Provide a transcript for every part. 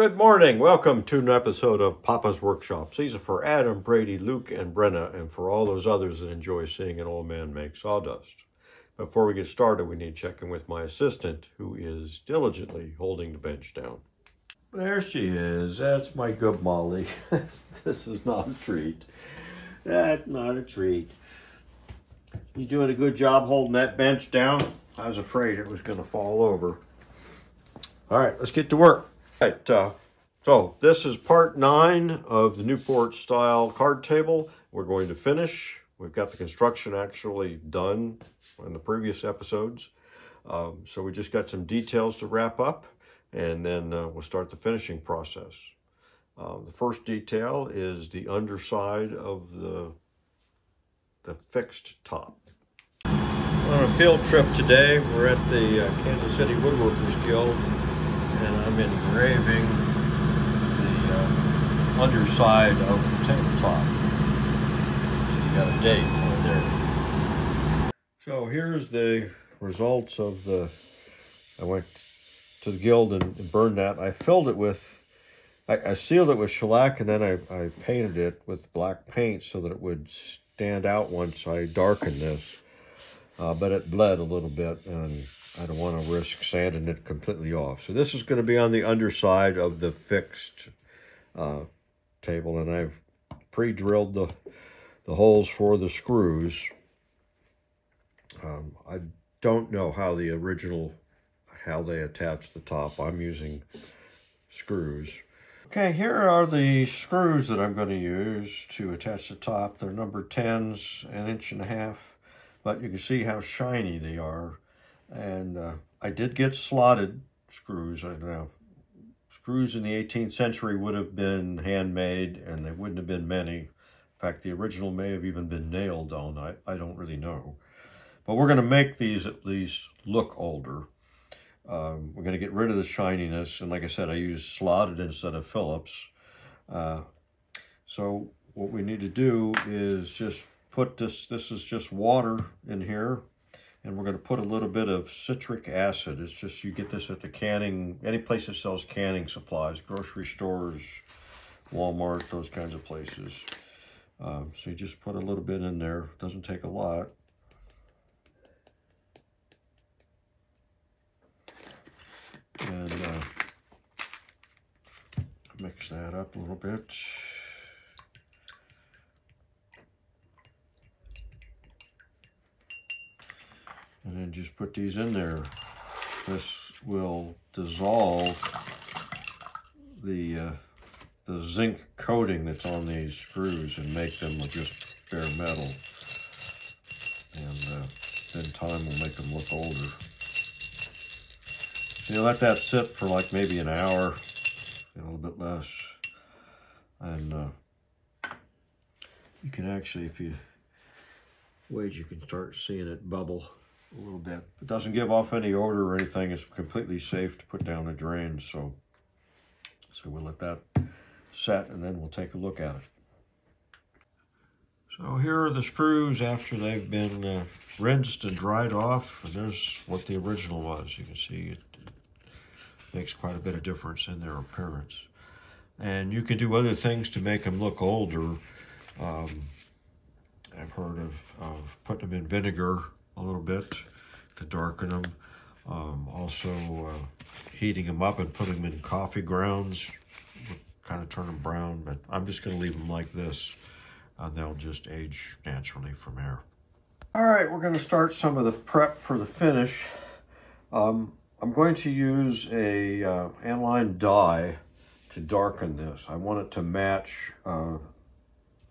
Good morning. Welcome to an episode of Papa's Workshops. These are for Adam, Brady, Luke, and Brenna, and for all those others that enjoy seeing an old man make sawdust. Before we get started, we need to check in with my assistant, who is diligently holding the bench down. There she is. That's my good Molly. this is not a treat. That's not a treat. You doing a good job holding that bench down? I was afraid it was going to fall over. All right, let's get to work. All right, uh, so this is part nine of the Newport style card table. We're going to finish. We've got the construction actually done in the previous episodes. Um, so we just got some details to wrap up and then uh, we'll start the finishing process. Uh, the first detail is the underside of the, the fixed top. On a field trip today, we're at the uh, Kansas City Woodworkers Guild and I'm engraving underside of the tabletop. So you got a date on there. So here's the results of the, I went to the guild and, and burned that. I filled it with, I, I sealed it with shellac and then I, I painted it with black paint so that it would stand out once I darkened this. Uh, but it bled a little bit and I don't want to risk sanding it completely off. So this is going to be on the underside of the fixed uh, table, and I've pre-drilled the, the holes for the screws. Um, I don't know how the original, how they attach the top. I'm using screws. Okay, here are the screws that I'm going to use to attach the top. They're number 10s, an inch and a half, but you can see how shiny they are. And uh, I did get slotted screws. I don't know. Screws in the 18th century would have been handmade, and they wouldn't have been many. In fact, the original may have even been nailed on. I, I don't really know. But we're going to make these at least look older. Um, we're going to get rid of the shininess. And like I said, I use slotted instead of Phillips. Uh, so what we need to do is just put this, this is just water in here and we're going to put a little bit of citric acid. It's just you get this at the canning, any place that sells canning supplies, grocery stores, Walmart, those kinds of places. Um, so you just put a little bit in there. Doesn't take a lot. And uh, mix that up a little bit. And then just put these in there. This will dissolve the uh, the zinc coating that's on these screws and make them look just bare metal. And uh, then time will make them look older. You let that sit for like maybe an hour, a little bit less. And uh, you can actually, if you wait, you can start seeing it bubble a little bit. It doesn't give off any odor or anything. It's completely safe to put down a drain. So, so we'll let that set and then we'll take a look at it. So here are the screws after they've been uh, rinsed and dried off. And there's what the original was. You can see it makes quite a bit of difference in their appearance. And you can do other things to make them look older. Um, I've heard of, of putting them in vinegar a little bit to darken them. Um, also uh, heating them up and putting them in coffee grounds, kind of turn them brown, but I'm just going to leave them like this and they'll just age naturally from there. All right, we're going to start some of the prep for the finish. Um, I'm going to use a uh, aniline dye to darken this. I want it to match uh,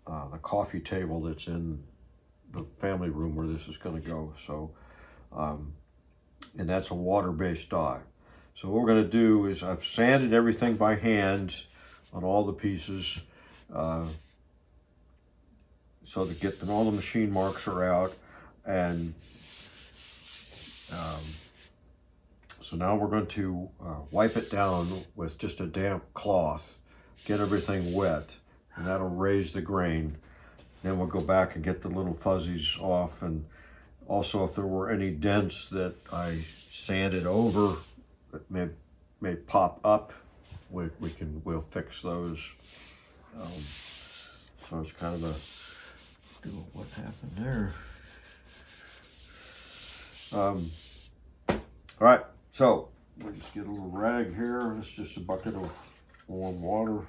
uh, the coffee table that's in the family room where this is going to go. So, um, and that's a water-based dye. So what we're going to do is I've sanded everything by hand on all the pieces uh, so to get them all the machine marks are out. And um, so now we're going to uh, wipe it down with just a damp cloth, get everything wet, and that'll raise the grain. Then we'll go back and get the little fuzzies off. And also if there were any dents that I sanded over that may, may pop up we, we can we'll fix those. Um, so it's kind of a do what happened there. Um, all right, so we just get a little rag here. It's just a bucket of warm water,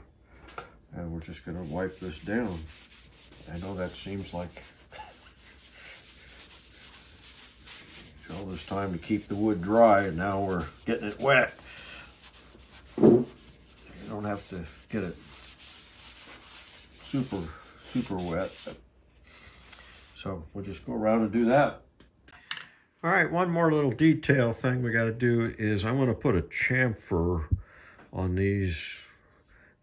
and we're just gonna wipe this down. I know that seems like all this time to keep the wood dry, and now we're getting it wet. You don't have to get it super, super wet. So we'll just go around and do that. All right, one more little detail thing we got to do is I want to put a chamfer on these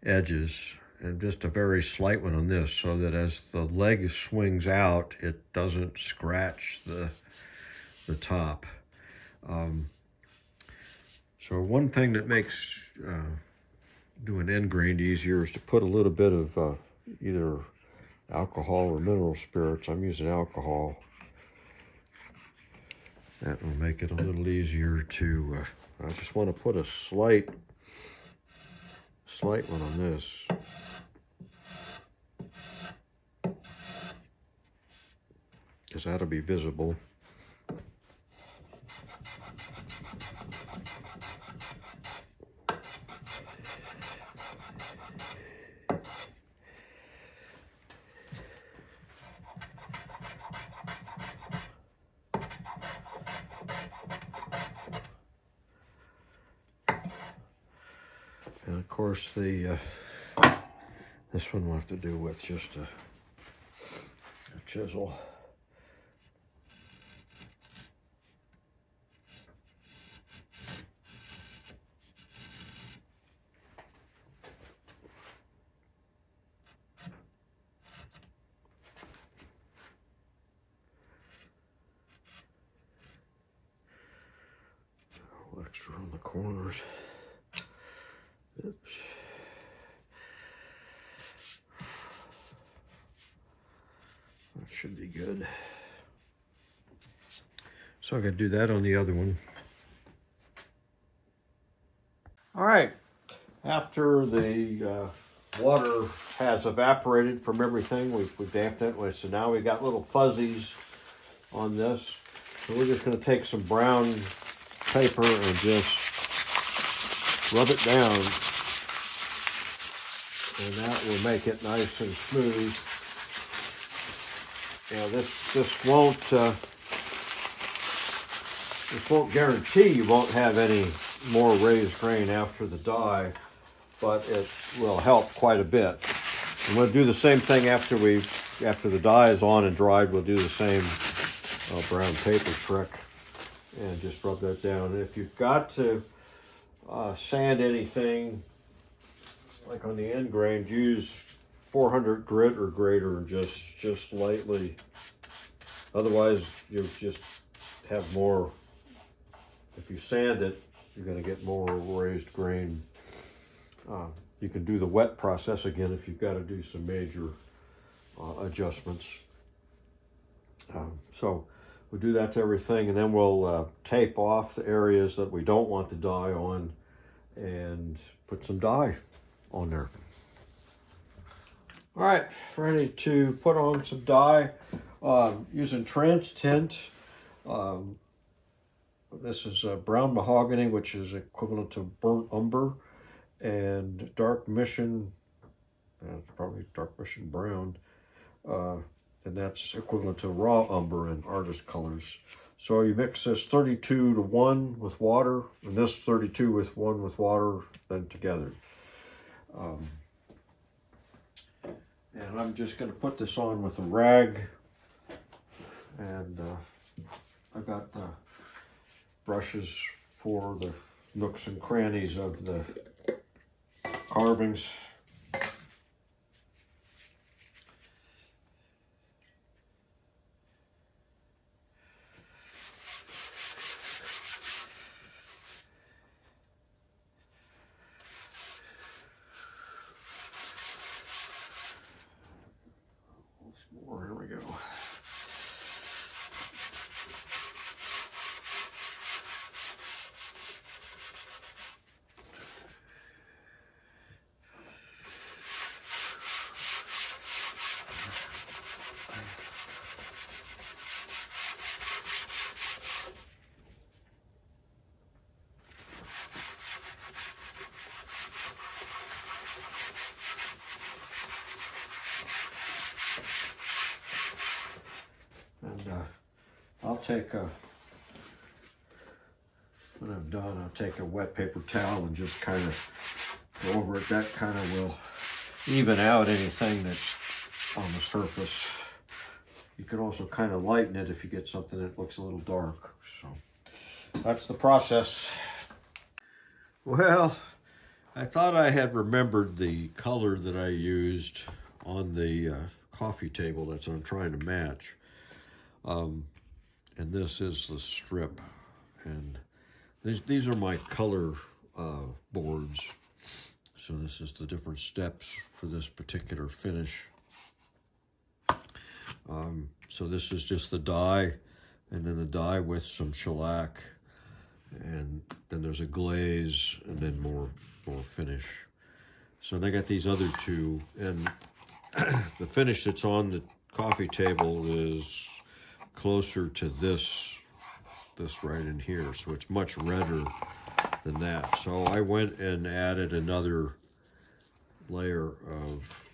edges and just a very slight one on this so that as the leg swings out, it doesn't scratch the, the top. Um, so one thing that makes uh, doing end grain easier is to put a little bit of uh, either alcohol or mineral spirits. I'm using alcohol. That will make it a little easier to, uh, I just want to put a slight, slight one on this. Because that'll be visible. And of course the, uh, this one will have to do with just a, a chisel. A little extra on the corners. Oops. That should be good. So I gotta do that on the other one. All right, after the uh, water has evaporated from everything, we've, we've damped it, so now we've got little fuzzies on this. So we're just gonna take some brown paper and just rub it down and that will make it nice and smooth. Now this this won't uh, this won't guarantee you won't have any more raised grain after the dye, but it will help quite a bit. And we'll do the same thing after we after the dye is on and dried. We'll do the same uh, brown paper trick and just rub that down. And if you've got to uh, sand anything like on the end grain, use 400 grit or greater just just lightly. Otherwise, you'll just have more. If you sand it, you're going to get more raised grain. Uh, you can do the wet process again if you've got to do some major uh, adjustments. Um, so we'll do that to everything, and then we'll uh, tape off the areas that we don't want the dye on, and put some dye on there. All right, ready to put on some dye um, using TransTint. Um, this is uh, brown mahogany, which is equivalent to burnt umber, and dark mission, uh, probably dark mission brown, uh, and that's equivalent to raw umber and artist colors. So you mix this 32 to 1 with water, and this 32 with 1 with water, then together. Um, and I'm just going to put this on with a rag. And uh, I got the brushes for the nooks and crannies of the carvings. Once more, here we go. Take a, when I'm done, I'll take a wet paper towel and just kind of go over it. That kind of will even out anything that's on the surface. You can also kind of lighten it if you get something that looks a little dark. So that's the process. Well, I thought I had remembered the color that I used on the uh, coffee table that's I'm trying to match. Um, and this is the strip. And these, these are my color uh, boards. So this is the different steps for this particular finish. Um, so this is just the dye, and then the dye with some shellac, and then there's a glaze, and then more more finish. So I got these other two, and the finish that's on the coffee table is closer to this, this right in here. So it's much redder than that. So I went and added another layer of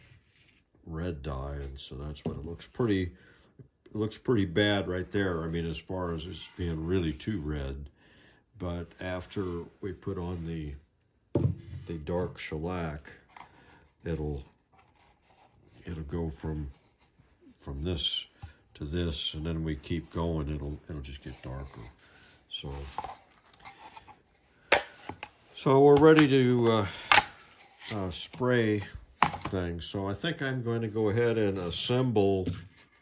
red dye, and so that's what it looks pretty, it looks pretty bad right there. I mean, as far as it's being really too red. But after we put on the the dark shellac, it'll it'll go from from this to this, and then we keep going. It'll it'll just get darker. So so we're ready to uh, uh, spray things. So I think I'm going to go ahead and assemble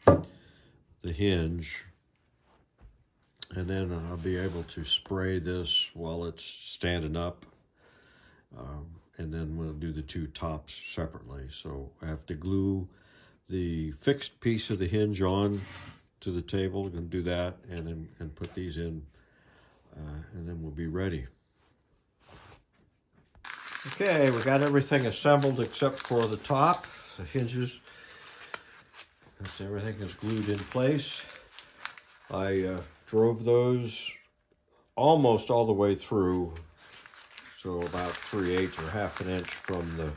the hinge and then I'll be able to spray this while it's standing up um, and then we'll do the two tops separately. So I have to glue the fixed piece of the hinge on to the table. I'm going to do that and then and put these in uh, and then we'll be ready. Okay, we got everything assembled except for the top, the hinges. That's everything is glued in place. I uh, drove those almost all the way through so about 3 eighths or half an inch from the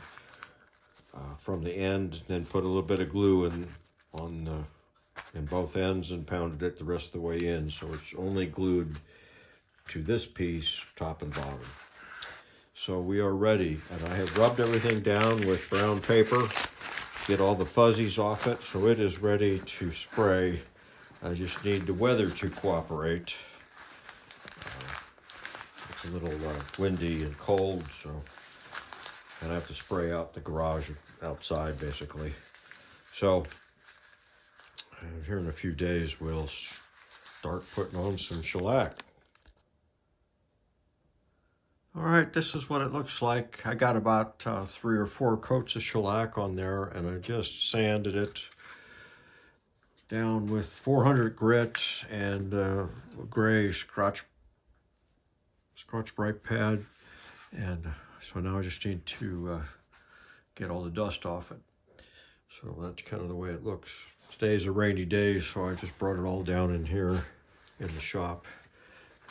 uh, from the end, then put a little bit of glue in on the, in both ends and pounded it the rest of the way in. So it's only glued to this piece, top and bottom. So we are ready, and I have rubbed everything down with brown paper, get all the fuzzies off it, so it is ready to spray. I just need the weather to cooperate It's a little uh, windy and cold, so and I have to spray out the garage outside basically. So here in a few days we'll start putting on some shellac. All right, this is what it looks like. I got about uh, three or four coats of shellac on there and I just sanded it down with 400 grit and uh, gray scotch Scotch-Brite pad. And so now I just need to uh, get all the dust off it. So that's kind of the way it looks. Today's a rainy day, so I just brought it all down in here in the shop.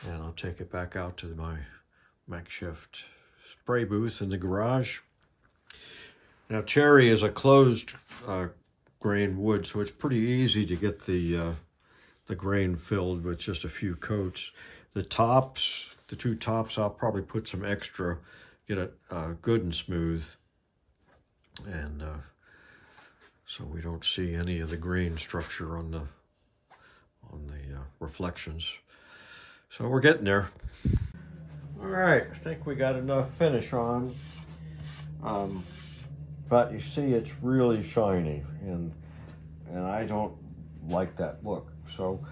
And I'll take it back out to my makeshift spray booth in the garage. Now cherry is a closed uh, grain wood, so it's pretty easy to get the uh, the grain filled with just a few coats. The tops the two tops, I'll probably put some extra, get it uh, good and smooth. And uh, so we don't see any of the grain structure on the on the uh, reflections. So we're getting there. All right, I think we got enough finish on. Um, but you see it's really shiny and and I don't like that look. So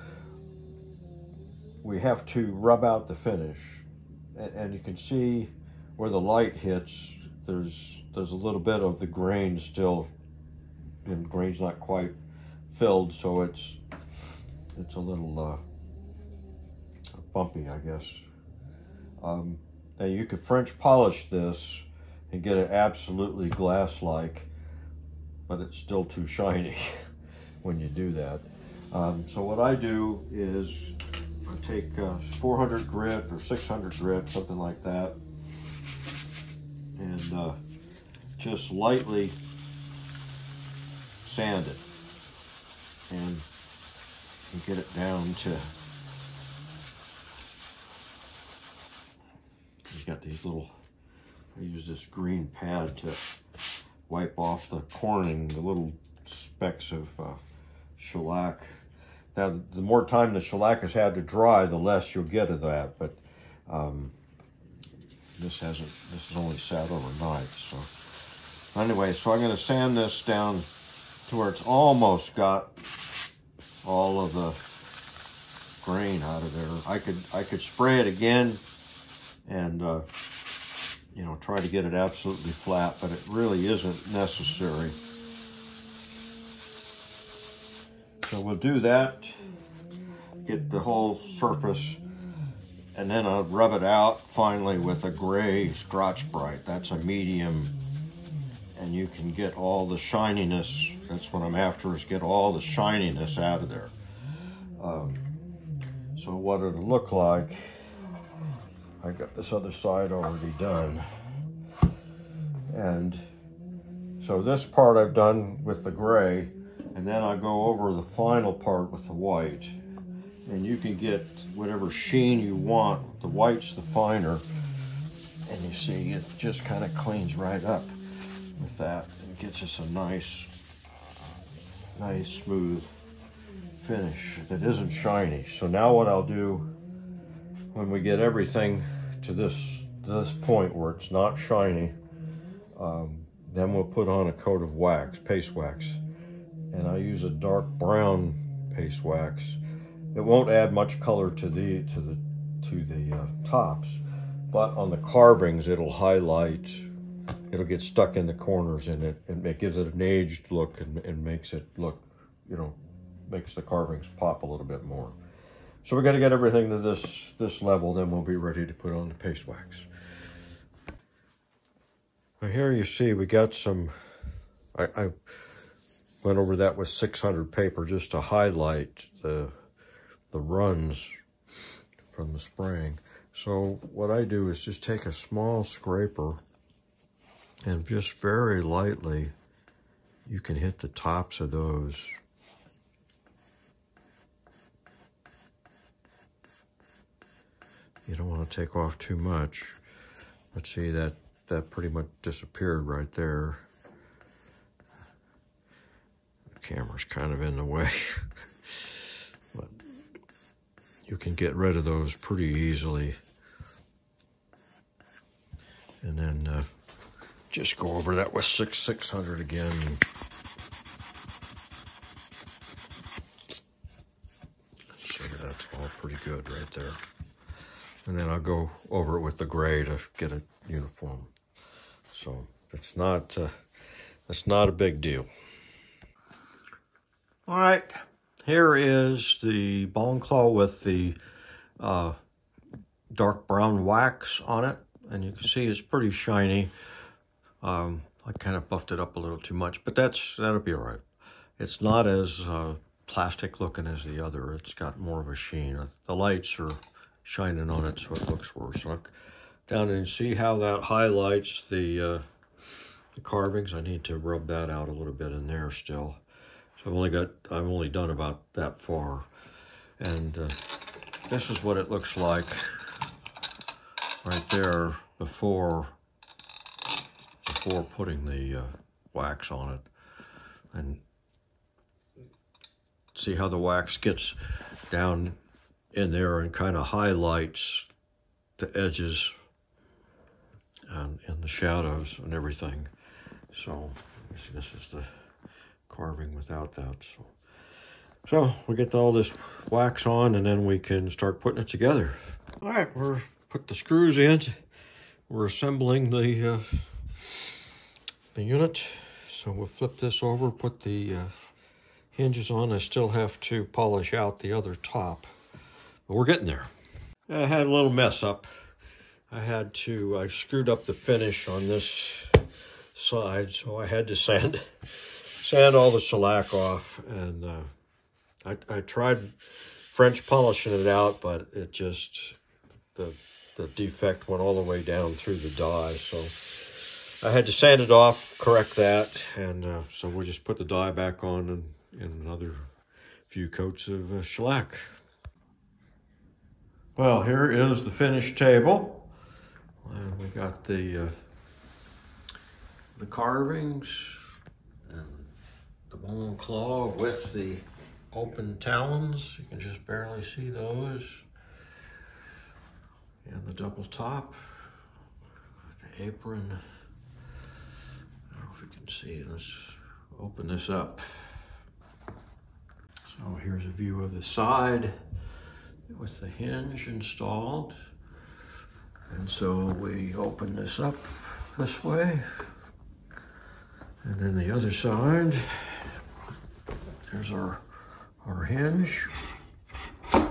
we have to rub out the finish and, and, you can see where the light hits there's there's a little bit of the grain still and grain's not quite filled so it's it's a little uh, bumpy I guess. Um, now you could French polish this and get it absolutely glass-like but it's still too shiny when you do that. Um, so what I do is I take uh, 400 grit or 600 grit, something like that, and uh, just lightly sand it and get it down to you got these little I use this green pad to wipe off the corning the little specks of uh, shellac. Now the more time the shellac has had to dry the less you'll get of that but um, this hasn't this is only sat overnight so. Anyway, so I'm gonna sand this down to where it's almost got all of the grain out of there. I could I could spray it again and uh, you know try to get it absolutely flat, but it really isn't necessary. So we'll do that, get the whole surface, and then I'll rub it out finally with a gray Scotch-Brite. That's a medium, and you can get all the shininess. That's what I'm after, is get all the shininess out of there. Um, so what it'll look like, I got this other side already done. And so this part I've done with the gray, and then I go over the final part with the white. And you can get whatever sheen you want. The white's the finer. And you see, it just kind of cleans right up with that. and gets us a nice, nice smooth finish that isn't shiny. So now what I'll do when we get everything to this to this point where it's not shiny, um, then we'll put on a coat of wax, paste wax. And I use a dark brown paste wax. It won't add much color to the to the to the uh, tops, but on the carvings it'll highlight. It'll get stuck in the corners and it, and it gives it an aged look and, and makes it look, you know, makes the carvings pop a little bit more. So we got to get everything to this, this level, then we'll be ready to put on the paste wax. Now here you see we got some, I, I went over that with 600 paper just to highlight the, the runs from the spraying. So what I do is just take a small scraper and just very lightly, you can hit the tops of those You don't want to take off too much. Let's see, that, that pretty much disappeared right there. The camera's kind of in the way. but you can get rid of those pretty easily. And then uh, just go over that with six 600 again. See, that's all pretty good right there and then I'll go over it with the gray to get it uniform. So that's not uh, it's not a big deal. All right, here is the bone claw with the uh, dark brown wax on it, and you can see it's pretty shiny. Um, I kind of buffed it up a little too much, but that's that'll be all right. It's not as uh, plastic looking as the other. It's got more of a sheen. The lights are shining on it so it looks worse. Look down and see how that highlights the, uh, the carvings. I need to rub that out a little bit in there still. So I've only got, I've only done about that far. And uh, this is what it looks like right there before, before putting the uh, wax on it. And see how the wax gets down in there and kind of highlights the edges and, and the shadows and everything. So this is the carving without that. So, so we get all this wax on and then we can start putting it together. All right, we're put the screws in. We're assembling the uh, the unit. So we'll flip this over, put the uh, hinges on. I still have to polish out the other top. But we're getting there. I had a little mess up. I had to, I screwed up the finish on this side, so I had to sand, sand all the shellac off. And uh, I, I tried French polishing it out, but it just, the, the defect went all the way down through the dye. So I had to sand it off, correct that. And uh, so we'll just put the dye back on and, and another few coats of uh, shellac. Well, here is the finished table. And we got the uh, the carvings and the bone claw with the open talons. You can just barely see those. And the double top, the apron. I don't know if you can see. Let's open this up. So here's a view of the side with the hinge installed. And so we open this up this way. And then the other side, there's our, our hinge. And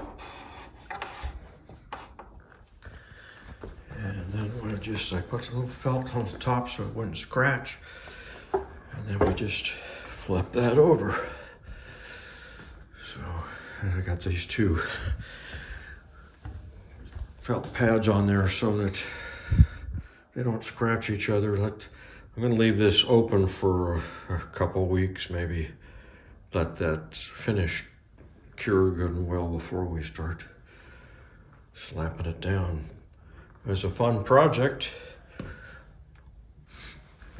then we just, I put a little felt on the top so it wouldn't scratch. And then we just flip that over. So, and I got these two felt pads on there so that they don't scratch each other. Let, I'm going to leave this open for a, a couple weeks, maybe let that finish cure good and well before we start slapping it down. It's a fun project.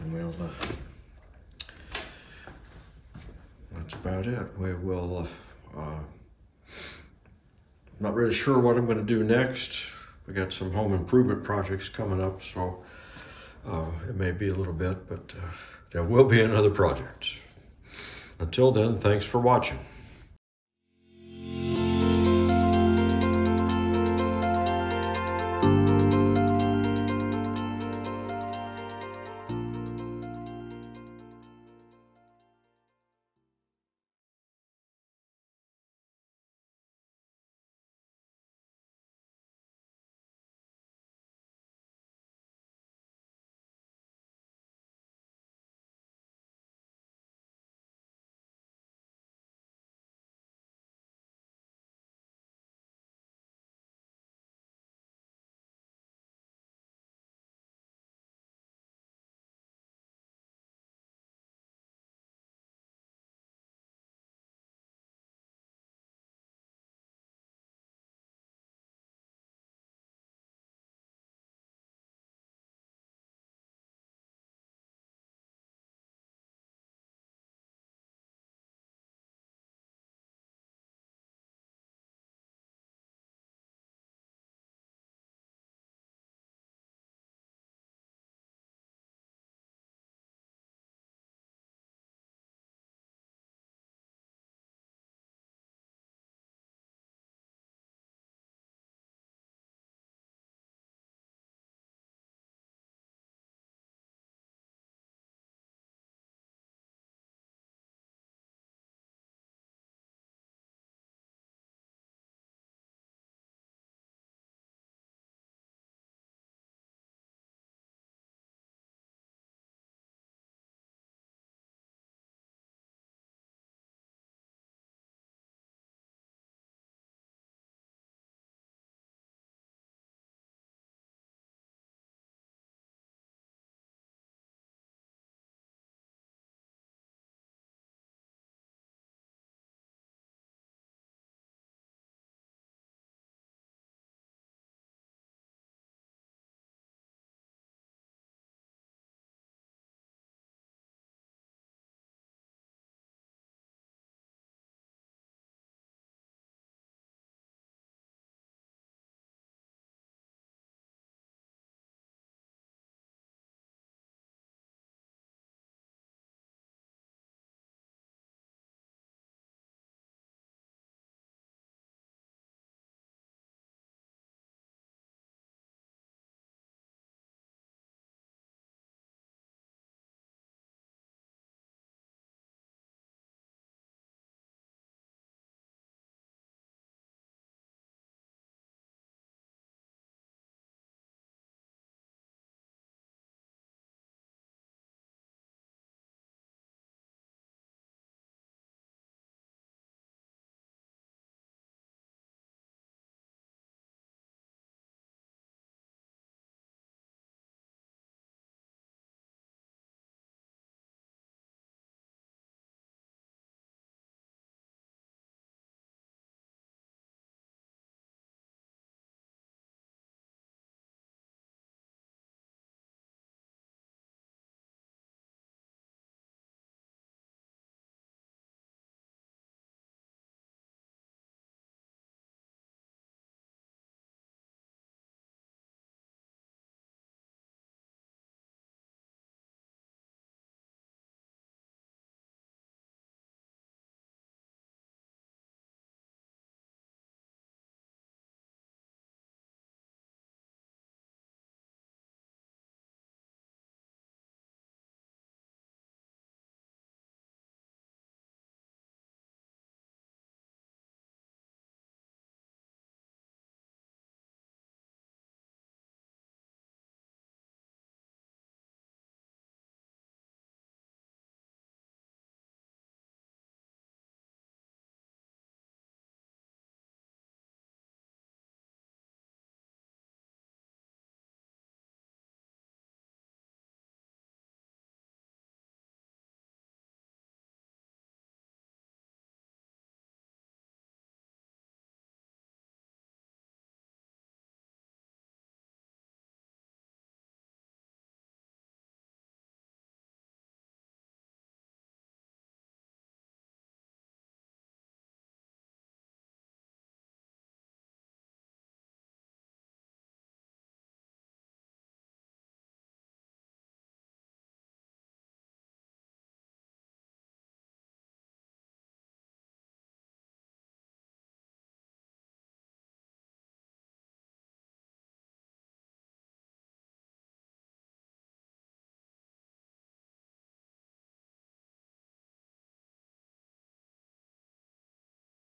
We'll, uh, that's about it. We will, uh, uh, not really sure what I'm going to do next. We got some home improvement projects coming up, so uh, it may be a little bit, but uh, there will be another project. Until then, thanks for watching.